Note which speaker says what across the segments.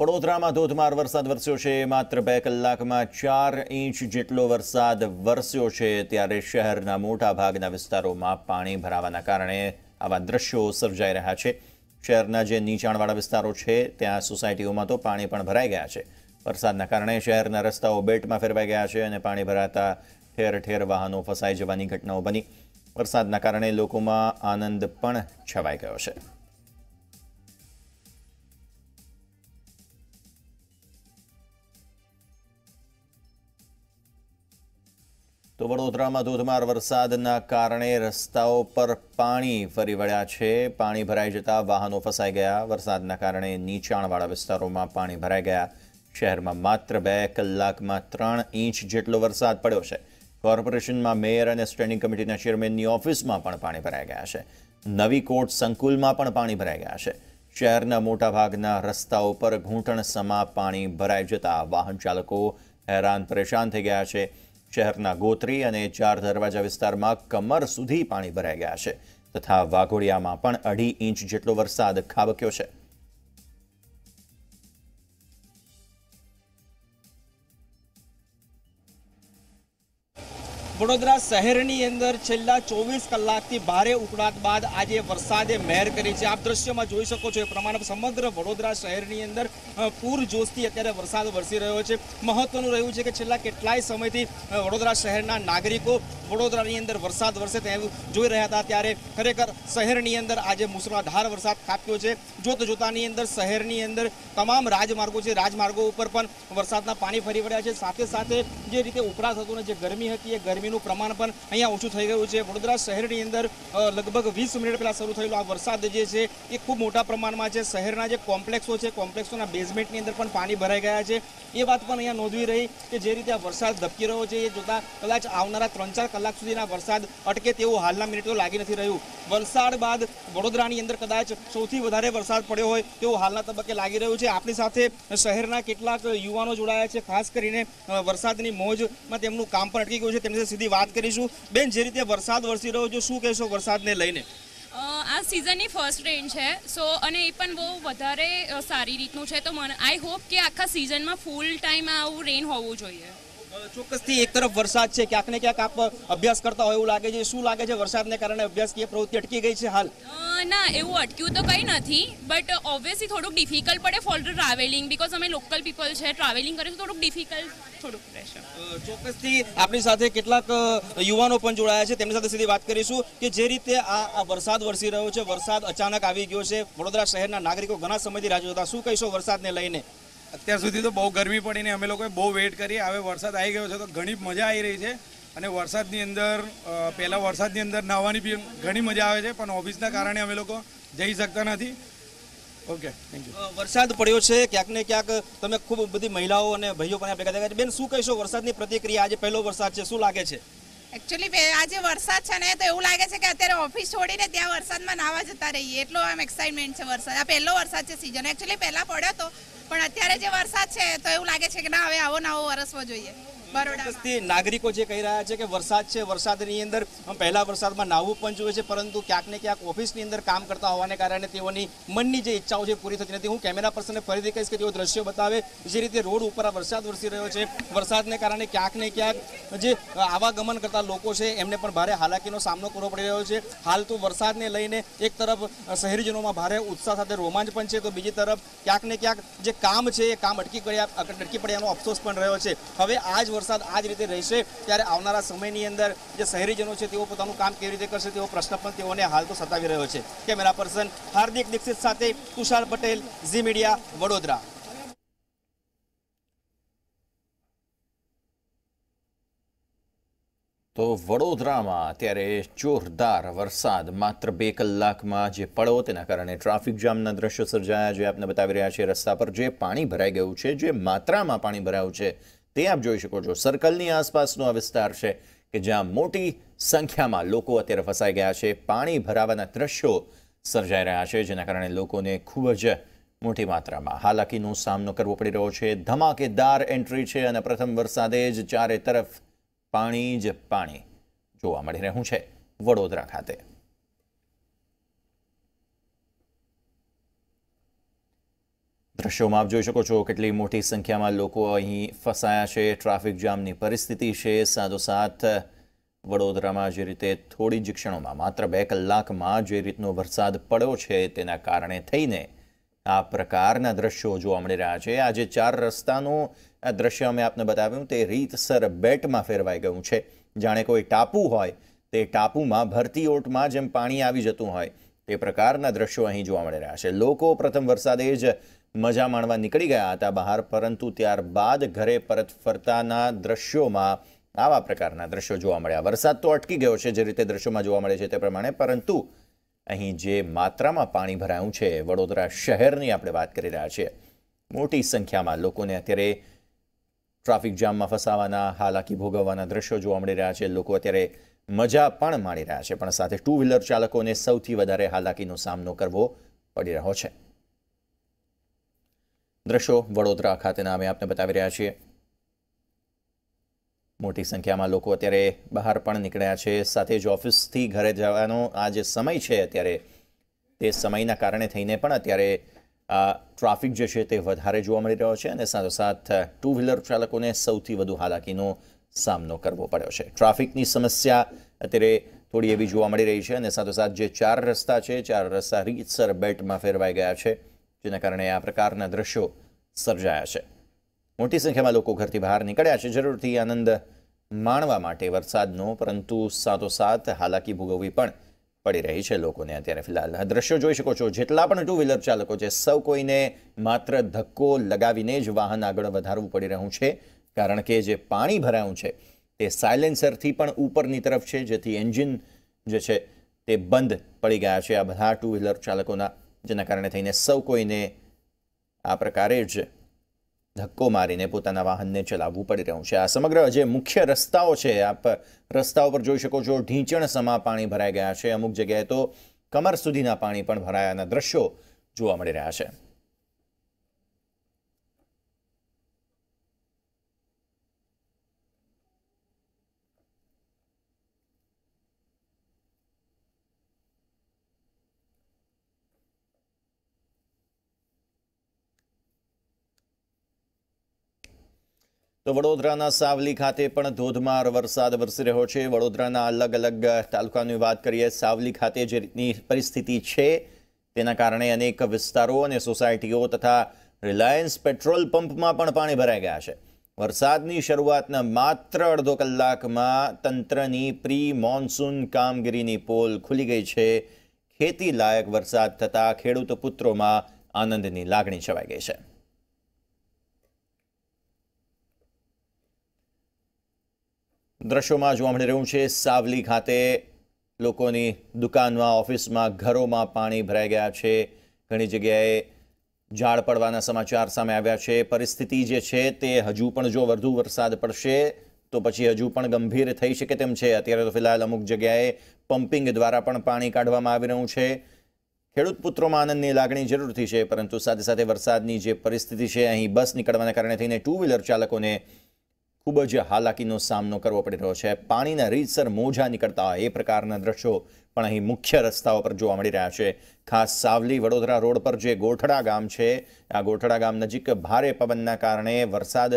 Speaker 1: વડોદરામાં ધોધમાર વરસાદ વરસ્યો છે. માત્ર બે કલાકમાં ચાર ઇંચ જેટલો વરસાદ વરસ્યો છે. ત્યારે શહેરના મોટા ભાગના વિસ્તારોમાં પાણી ભરાવાના કારણે આવા દ્રશ્યો સર્જાઈ રહ્યા છે. શહેરના જે નીચાણવાળા વિસ્તારો છે, ત્યાં સોસાયટીઓમાં તો પાણી પણ ભરાઈ ગયા છે. વરસાદના કારણે શહેરના રસ્તાઓ બેટમાં ફેરવાઈ ગયા છે અને પાણી ભરાતા ઠેર ઠેર વાહનો ફસાઈ જવાની ઘટનાઓ બની. વરસાદના કારણે લોકોમાં આનંદ પણ છવાઈ ગયો છે. તો વડોદરામાં ધોધમાર વરસાદના કારણે રસ્તાઓ પર પાણી ફરી વળ્યા છે. પાણી ભરાઈ જતા વાહનો ફસાઈ ગયા. વરસાદના કારણે નીચાણવાળા વિસ્તારોમાં પાણી ભરાઈ ગયા. શહેરમાં માત્ર બે કલાકમાં ત્રણ ઇંચ જેટલો વરસાદ પડ્યો છે. કોર્પોરેશનમાં મેયર અને સ્ટેન્ડિંગ કમિટીના ચેરમેનની ઓફિસમાં પણ પાણી ભરાઈ ગયા છે. નવી કોર્ટ સંકુલમાં પણ પાણી ભરાઈ ગયા છે. શહેરના મોટાભાગના રસ્તાઓ પર ઘૂંટણ સમા પાણી ભરાઈ જતા વાહન ચાલકો હેરાન પરેશાન થઈ ગયા છે. શહેરના ગોત્રી અને ચાર દરવાજા વિસ્તારમાં કમર સુધી પાણી ભરાઈ ગયા છે તથા વાઘોડિયામાં પણ અઢી ઇંચ જેટલો વરસાદ ખાબક્યો છે.
Speaker 2: વડોદરા શહેરની અંદર છેલ્લા ચોવીસ કલાકથી ભારે ઉકળાટ બાદ આજે વરસાદે મહેર કરી છે. આપ દ્રશ્યમાં જોઈ શકો છો એ પ્રમાણે સમગ્ર વડોદરા શહેરની અંદર પૂર પૂરજોશથી અત્યારે વરસાદ વરસી રહ્યો છે. મહત્વનું રહ્યું છે કે છેલ્લા કેટલાય સમયથી વડોદરા શહેરના નાગરિકો વડોદરાની અંદર વરસાદ વરસે તેવું જોઈ રહ્યા હતા. ત્યારે ખરેખર શહેરની અંદર આજે મુસળાધાર વરસાદ ખાપ્યો છે. જોત જોતાની અંદર શહેરની અંદર તમામ રાજમાર્ગો છે. રાજમાર્ગો ઉપર પણ વરસાદના પાણી ફરી વળ્યા છે. સાથે સાથે જે રીતે ઉકળાટ હતો ને, જે ગરમી હતી, એ ગરમીનું પ્રમાણ પણ અહીંયા ઓછું થઈ ગયું છે. વડોદરા શહેરની અંદર લગભગ વીસ મિનિટ પહેલા શરૂ થયેલો આ વરસાદ જે છે એ ખૂબ મોટા પ્રમાણમાં છે. શહેરના જે કોમ્પ્લેક્સો છે, કોમ્પ્લેક્સોના બેઝમેન્ટની અંદર પણ પાણી ભરાઈ ગયા છે. એ વાત પણ અહીંયા નોંધવી રહી કે જે રીતે આ વરસાદ ધબકી રહ્યો છે, એ જોતા કદાચ આવનારા ત્રણ ચાર કલાક સુધીના વરસાદ અટકે તેવું હાલના મિનિટો લાગી નથી રહ્યું. વલસાડ બાદ વડોદરાની અંદર કદાચ સૌથી વધારે વરસાદ પડ્યો હોય તેવું હાલના તબક્કે લાગી રહ્યું છે. આપણી સાથે શહેરના કેટલાક યુવાનો જોડાયા છે. ખાસ કરીને વરસાદની મોજમાં તેમનું કામ પણ અટકી ગયું છે. તેમની સાથે સીધી વાત કરીશું. બેન, જે રીતે વરસાદ વરસી રહ્યો છે, શું કહેશો વરસાદને લઈને?
Speaker 3: આ સિઝનની ફર્સ્ટ રેન છે સો અને એ પણ બહુ વધારે સારી રીતનું છે. તો મને આઈ હોપ કે આખા સિઝનમાં ફૂલ ટાઈમ આવું રેન હોવું જોઈએ.
Speaker 2: ચોક્કસથી એક તરફ વરસાદ છે ક્યાંક ને ક્યાંક આપ અભ્યાસ કરતા હોય એવું લાગે છે. શું લાગે છે વરસાદને કારણે અભ્યાસ કે પ્રવૃત્તિ અટકી ગઈ છે હાલ?
Speaker 3: ના એવું અટક્યું તો કંઈ નથી બટ ઓબ્વિયસલી થોડુંક ડિફિકલ્ટ પડે ફોર ટ્રાવેલિંગ બીકોઝ અમે લોકલ પીપલ છે. ટ્રાવેલિંગ કરીશું થોડુંક ડિફિકલ્ટ થોડુંક રહેશે
Speaker 2: ચોક્કસથી આપણી સાથે કેટલાક યુવાનો પણ જોડાયા છે. તેમની સાથે સીધી વાત કરીશું કે જે રીતે આ વરસાદ વરસી રહ્યો છે. વરસાદ અચાનક આવી ગયો છે. વડોદરા શહેરના નાગરિકો ઘણા સમયથી રાહ જોતા શું કહીશો વરસાદને લઈને?
Speaker 4: અત્યાર સુધી તો બહુ ગરમી પડીને અમે લોકોએ બહુ વેઇટ કરી. હવે વરસાદ આવી ગયો છે તો ઘણી મજા આવી રહી છે અને વરસાદની અંદર પહેલાં વરસાદની અંદર નાહવાની બી ઘણી મજા આવે છે પણ ઓફિસના કારણે અમે લોકો જઈ શકતા નથી. ઓકે થેન્ક યુ
Speaker 2: વરસાદ પડ્યો છે ક્યાંક ને ક્યાંક તમે ખૂબ બધી મહિલાઓ અને ભાઈઓ પણ ભેગા થયા બેન શું કહીશો? વરસાદની પ્રતિક્રિયા આજે પહેલો વરસાદ છે શું લાગે છે?
Speaker 5: એકચ્યુઅલી આજે વરસાદ છે ને તો એવું લાગે છે કે અત્યારે ઓફિસ છોડીને ત્યાં વરસાદમાં નાવા જતા રહીએ. એટલો આમ એક્સાઇટમેન્ટ છે વરસાદ. આ પહેલો વરસાદ છે સિઝન એકચ્યુઅલી પહેલાં પડ્યો તો પણ અત્યારે જે વરસાદ છે તો એવું લાગે છે કે ના, હવે આવો નવો વરસવો જોઈએ. બરોડામાં
Speaker 2: નાગરિકો જે કહી રહ્યા છે કે વરસાદ છે, વરસાદની અંદર પહેલા વરસાદમાં નાહવું પણ જોઈએ છે, પરંતુ ક્યાંક ને ક્યાંક ઓફિસની અંદર કામ કરતા હોવાને કારણે તેઓની મનની જે ઈચ્છાઓ છે પૂરી થતી નથી. હું કેમેરા પર્સનને ફરીથી કહીશ કે તેઓ દ્રશ્યો બતાવે જે રીતે રોડ ઉપર વરસાદ વરસી રહ્યો છે. વરસાદને કારણે ક્યાંક ને ક્યાંક જે આવાગમન કરતા લોકો છે, એમને પણ ભારે હાલાકીનો સામનો કરવો પડી રહ્યો છે. હાલ તો વરસાદને લઈને એક તરફ શહેરીજનોમાં ભારે ઉત્સાહ સાથે રોમાંચ પણ છે, તો બીજી તરફ ક્યાંક ને ક્યાંક જે કામ છે, એ કામ અટકી પડ્યા, અટકી પડ્યાનો અફસોસ પણ રહ્યો છે. હવે આ જ વરસાદ આ જ રીતે રહેશે, ત્યારે આવનારા સમયની અંદર જે શહેરીજનો છે, તેઓ પોતાનું કામ કેવી રીતે કરશે તેવો પ્રશ્ન પણ તેઓને હાલ તો સતાવી રહ્યો છે. કેમેરા પર્સન હાર્દિક દીક્ષિત સાથે તુષાર પટેલ, ઝી મીડિયા, વડોદરા.
Speaker 1: તો વડોદરામાં અત્યારે જોરદાર વરસાદ. માત્ર બે કલાકમાં જે પડો તેના કારણે ટ્રાફિક જામના દ્રશ્યો સર્જાયા જે આપને બતાવી રહ્યા છે. રસ્તા પર જે પાણી ભરાઈ ગયું છે, જે માત્રામાં પાણી ભરાયું છે, તે આપ જોઈ શકો છો. સર્કલની આસપાસનો આ વિસ્તાર છે કે જ્યાં મોટી સંખ્યામાં લોકો અત્યારે ફસાઈ ગયા છે. પાણી ભરાવાના દ્રશ્યો સર્જાઈ રહ્યા છે, જેના કારણે લોકોને ખૂબ જ મોટી માત્રામાં હાલાકીનો સામનો કરવો પડી રહ્યો છે. ધમાકેદાર એન્ટ્રી છે અને પ્રથમ વરસાદે જ ચારે તરફ પાણી જ પાણી જોવા મળી રહ્યું છે વડોદરા ખાતે. દ્રશ્યોમાં આપ જોઈ શકો છો કેટલી મોટી સંખ્યામાં લોકો અહીં ફસાયા છે. ટ્રાફિક જામની પરિસ્થિતિ છે. સાથોસાથ વડોદરામાં જે રીતે થોડી જ ક્ષણોમાં માત્ર બે કલાકમાં જે રીતનો વરસાદ પડ્યો છે તેના કારણે થઈને આ પ્રકારના દ્રશ્યો જોવા મળી રહ્યા છે. આજે ચાર રસ્તાનું આ દ્રશ્ય અમે આપને બતાવ્યું તે રીતસર બેટમાં ફેરવાઈ ગયું છે. જાણે કોઈ ટાપુ હોય, તે ટાપુમાં ભરતી ઓટમાં જેમ પાણી આવી જતું હોય, તે પ્રકારના દ્રશ્યો અહીં જોવા મળી રહ્યા છે. લોકો પ્રથમ વરસાદે જ મજા માણવા નીકળી ગયા હતા બહાર, પરંતુ ત્યારબાદ ઘરે પરત ફરતાના દ્રશ્યોમાં આવા પ્રકારના દ્રશ્યો જોવા મળ્યા. વરસાદ તો અટકી ગયો છે જે રીતે દ્રશ્યોમાં જોવા મળે છે તે પ્રમાણે, પરંતુ અહીં જે માત્રામાં પાણી ભરાયું છે, વડોદરા શહેરની આપણે વાત કરી રહ્યા છીએ. મોટી સંખ્યામાં લોકોને અત્યારે ટ્રાફિક જામમાં ફસાવાના, હાલાકી ભોગવવાના દ્રશ્યો જોવા મળી રહ્યા છે. લોકો અત્યારે મજા પણ માણી રહ્યા છે, પણ સાથે ટુ વ્હીલર ચાલકોને સૌથી વધારે હાલાકીનો સામનો કરવો પડી રહ્યો છે. દ્રશ્યો વડોદરા ખાતેના અમે આપને બતાવી રહ્યા છીએ. મોટી સંખ્યામાં લોકો અત્યારે બહાર પણ નીકળ્યા છે. સાથે જ ઓફિસથી ઘરે જવાનો આ જે સમય છે અત્યારે, તે સમયના કારણે થઈને પણ અત્યારે ટ્રાફિક જે છે તે વધારે જોવા મળી રહ્યો છે અને સાથોસાથ ટુ વ્હીલર ચાલકોને સૌથી વધુ હાલાકીનો સામનો કરવો પડ્યો છે. ટ્રાફિકની સમસ્યા અત્યારે થોડી એવી જોવા મળી રહી છે અને સાથોસાથ જે ચાર રસ્તા છે, ચાર રસ્તા રીતસર બેલ્ટમાં ફેરવાઈ ગયા છે, જેના કારણે આ પ્રકારના દ્રશ્યો સર્જાયા છે. મોટી સંખ્યામાં લોકો ઘરથી બહાર નીકળ્યા છે. જરૂરથી આનંદ માણવા માટે વરસાદનો, પરંતુ સાથોસાથ હાલાકી ભોગવવી પણ પડી રહી છે લોકોને અત્યારે ફિલહાલ. દ્રશ્યો જોઈ શકો છો. જેટલા પણ ટુ વ્હીલર ચાલકો છે, સૌ કોઈને માત્ર ધક્કો લગાવીને જ વાહન આગળ વધારવું પડી રહ્યું છે, કારણ કે જે પાણી ભરાયું છે, તે સાયલેન્સરથી પણ ઉપરની તરફ છે, જેથી એન્જિન જે છે, તે બંધ પડી ગયા છે. આ બધા ટુ વ્હીલર ચાલકોના, જેના કારણે થઈને સૌ કોઈને આ પ્રકારે જ ધક્કો મારીને પોતાના વાહનને ચલાવવું પડી રહ્યું છે. આ સમગ્ર જે મુખ્ય રસ્તાઓ છે, આપ રસ્તા ઉપર જોઈ શકો છો ઢીંચણ સમા પાણી ભરાઈ ગયા છે. અમુક જગ્યાએ તો કમર સુધીના પાણી પણ ભરાયાના દ્રશ્યો જોવા મળી રહ્યા છે. તો વડોદરાના સાવલી ખાતે પણ ધોધમાર વરસાદ વરસી રહ્યો છે. વડોદરાના અલગ અલગ તાલુકાની વાત કરીએ, સાવલી ખાતે જે રીતની પરિસ્થિતિ છે, તેના કારણે અનેક વિસ્તારો અને સોસાયટીઓ તથા રિલાયન્સ પેટ્રોલ પંપમાં પણ પાણી ભરાઈ ગયા છે. વરસાદની શરૂઆતના માત્ર અડધો કલાકમાં તંત્રની પ્રી મોન્સૂન કામગીરીની પોલ ખુલી ગઈ છે. ખેતી લાયક વરસાદ થતાં ખેડૂત પુત્રોમાં આનંદની લાગણી છવાઈ ગઈ છે. દ્રશ્યોમાં જોવા મળી રહ્યું છે, સાવલી ખાતે લોકોની દુકાનમાં, ઓફિસમાં ઘરોમાં પાણી ભરાઈ ગયા છે. ઘણી જગ્યાએ ઝાડ પડવાના સમાચાર સામે આવ્યા છે. પરિસ્થિતિ જે છે તે હજુ પણ જો વધુ વરસાદ પડશે, તો પછી હજુ પણ ગંભીર થઈ શકે તેમ છે. અત્યારે તો ફિલહાલ અમુક જગ્યાએ પમ્પિંગ દ્વારા પણ પાણી કાઢવામાં આવી રહ્યું છે. ખેડૂત પુત્રોમાં આનંદની લાગણી જરૂરથી છે, પરંતુ સાથે સાથે વરસાદની જે પરિસ્થિતિ છે, અહીં બસ નીકળવાના કારણે થઈને ટુ વ્હીલર ચાલકોને ખૂબ જ હાલાકીનો સામનો કરવો પડી રહ્યો છે. પાણીના રીતસર મોજા નીકળતા એ પ્રકારના દ્રશ્યો પણ અહીં મુખ્ય રસ્તાઓ પર જોવા મળી રહ્યા છે. ખાસ સાવલી વડોદરા રોડ પર જે ગોઠડા ગામ છે, આ ગોઠડા ગામ નજીક ભારે પવનના કારણે વરસાદ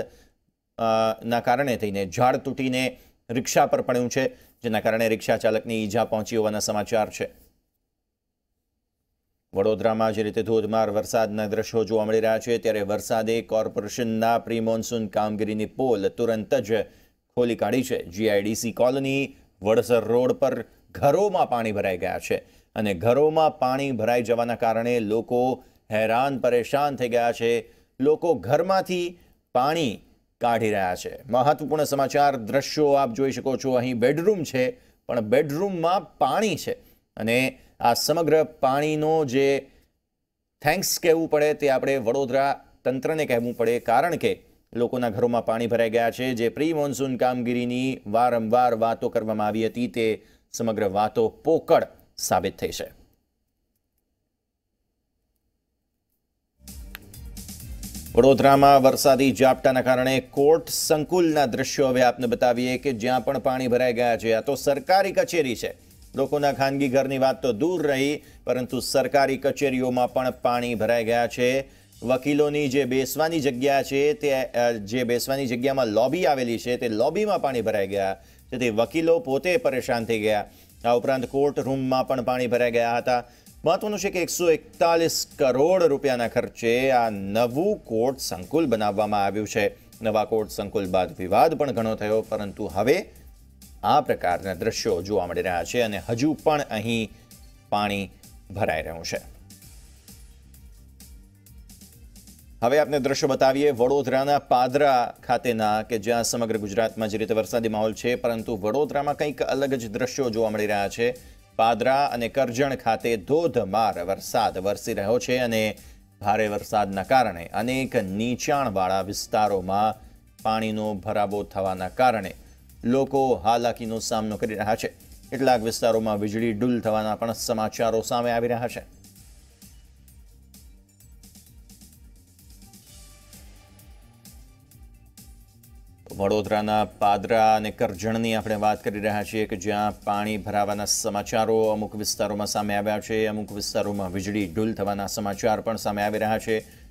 Speaker 1: ના કારણે થઈને ઝાડ તૂટીને રિક્ષા પર પડ્યું છે, જેના કારણે રિક્ષા ચાલકની ઈજા પહોંચી હોવાના સમાચાર છે. વડોદરામાં જે રીતે ધોધમાર વરસાદના દ્રશ્યો જોવા મળી રહ્યા છે, ત્યારે વરસાદે કોર્પોરેશનના પ્રી મોન્સૂન કામગીરીની પોલ તુરંત જ ખોલી કાઢી છે. જીઆઈડીસી કોલોની વડસર રોડ પર ઘરોમાં પાણી ભરાઈ ગયા છે અને ઘરોમાં પાણી ભરાઈ જવાના કારણે લોકો હેરાન પરેશાન થઈ ગયા છે. લોકો ઘરમાંથી પાણી કાઢી રહ્યા છે. મહત્વપૂર્ણ સમાચાર દ્રશ્યો આપ જોઈ શકો છો. અહીં બેડરૂમ છે, પણ બેડરૂમમાં પાણી છે અને આ સમગ્ર પાણીનો જે થેન્ક્સ કહેવું પડે તે આપણે વડોદરા તંત્રને કહેવું પડે. કારણ કે લોકોના ઘરોમાં પાણી ભરાઈ ગયા છે. જે પ્રી મોન્સૂન કામગીરીની વારંવાર વાતો કરવામાં આવી હતી તે સમગ્ર વાતો પોકળ સાબિત થઈ છે. વડોદરામાં વરસાદી ઝાપટાના કારણે કોર્ટ સંકુલના દ્રશ્યો હવે આપને બતાવીએ કે જ્યાં પણ પાણી ભરાઈ ગયા છે. આ તો સરકારી કચેરી છે. લોકોના ખાનગી ઘરની વાત તો દૂર રહી, પરંતુ સરકારી કચેરીઓમાં પણ પાણી ભરાઈ ગયા છે. વકીલોની જે બેસવાની જગ્યા છે, તે જે બેસવાની જગ્યામાં લોબી આવેલી છે, તે લોબીમાં પાણી ભરાઈ ગયા. જેથી વકીલો પોતે પરેશાન થઈ ગયા. આ ઉપરાંત કોર્ટ રૂમમાં પણ પાણી ભરાઈ ગયા હતા. મહત્વનું છે કે એકસો એકતાલીસ કરોડ રૂપિયાના ખર્ચે આ નવું કોર્ટ સંકુલ બનાવવામાં આવ્યું છે. નવા કોર્ટ સંકુલ બાદ વિવાદ પણ ઘણો થયો, પરંતુ હવે આ પ્રકારના દ્રશ્યો જોવા મળી રહ્યા છે અને હજુ પણ અહીં પાણી ભરાઈ રહ્યું છે. હવે આપને દ્રશ્ય બતાવીએ. વડોદરાના પાદરા ખાતેના કે જ્યાં સમગ્ર ગુજરાતમાં જે રીતે વરસાદી માહોલ છે, પરંતુ વડોદરામાં કંઈક અલગ જ દ્રશ્યો જોવા મળી રહ્યા છે. પાદરા અને કરજણ ખાતે ધોધમાર વરસાદ વરસી રહ્યો છે અને ભારે વરસાદના કારણે અનેક નીચાણવાળા વિસ્તારોમાં પાણીનો ભરાવો થવાના કારણે લોકો હાલાકીનો સામનો કરી રહ્યા છે. કેટલાક વિસ્તારોમાં વીજળી ડૂલ થવાના પણ સમાચારો સામે આવી રહ્યા છે. વડોદરાના પાદરા અને કરજણની આપણે વાત કરી રહ્યા છીએ કે જ્યાં પાણી ભરાવાના સમાચારો અમુક વિસ્તારોમાં સામે આવ્યા છે, અમુક વિસ્તારોમાં વીજળી ડૂલ થવાના સમાચાર પણ સામે આવી રહ્યા છે.